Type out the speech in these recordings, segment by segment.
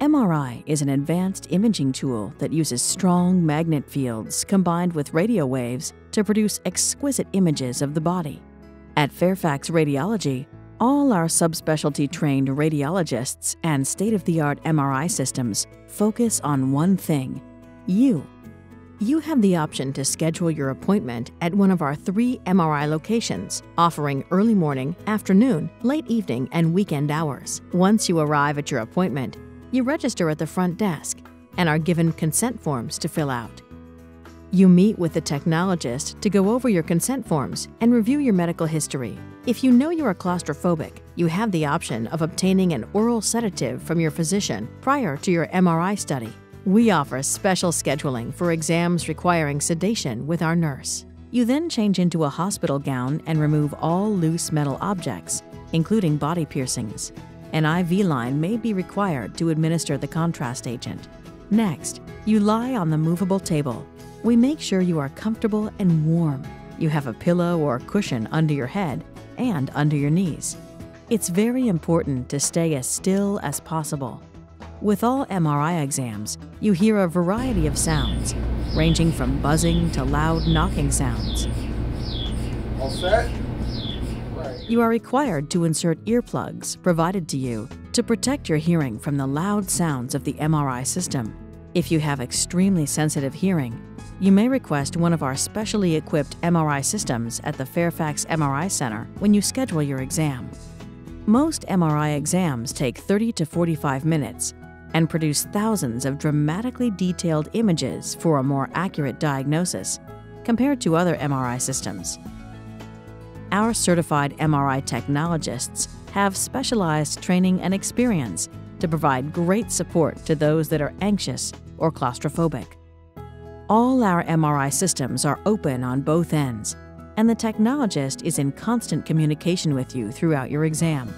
MRI is an advanced imaging tool that uses strong magnet fields combined with radio waves to produce exquisite images of the body. At Fairfax Radiology, all our subspecialty trained radiologists and state of the art MRI systems focus on one thing you. You have the option to schedule your appointment at one of our three MRI locations, offering early morning, afternoon, late evening, and weekend hours. Once you arrive at your appointment, you register at the front desk and are given consent forms to fill out. You meet with the technologist to go over your consent forms and review your medical history. If you know you are claustrophobic, you have the option of obtaining an oral sedative from your physician prior to your MRI study. We offer special scheduling for exams requiring sedation with our nurse. You then change into a hospital gown and remove all loose metal objects, including body piercings. An IV line may be required to administer the contrast agent. Next, you lie on the movable table. We make sure you are comfortable and warm. You have a pillow or cushion under your head and under your knees. It's very important to stay as still as possible. With all MRI exams, you hear a variety of sounds, ranging from buzzing to loud knocking sounds. All set? You are required to insert earplugs provided to you to protect your hearing from the loud sounds of the MRI system. If you have extremely sensitive hearing, you may request one of our specially equipped MRI systems at the Fairfax MRI Center when you schedule your exam. Most MRI exams take 30 to 45 minutes and produce thousands of dramatically detailed images for a more accurate diagnosis compared to other MRI systems. Our certified MRI technologists have specialized training and experience to provide great support to those that are anxious or claustrophobic. All our MRI systems are open on both ends, and the technologist is in constant communication with you throughout your exam.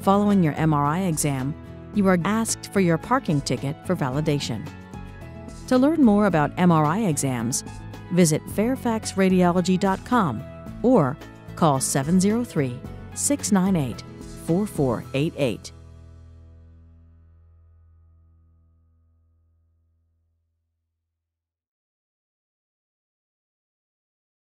Following your MRI exam, you are asked for your parking ticket for validation. To learn more about MRI exams, visit fairfaxradiology.com or call 703 698 4488.